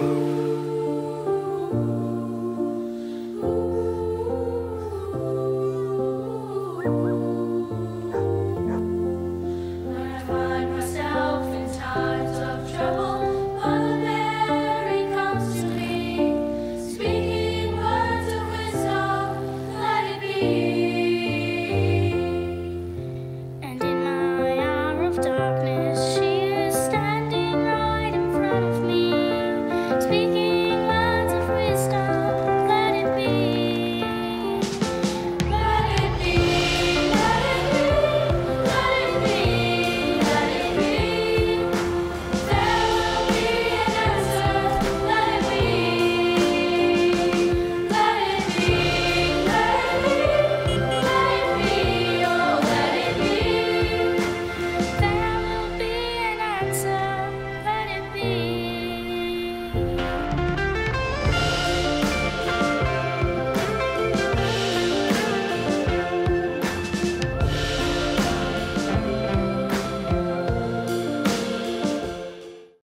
Oh.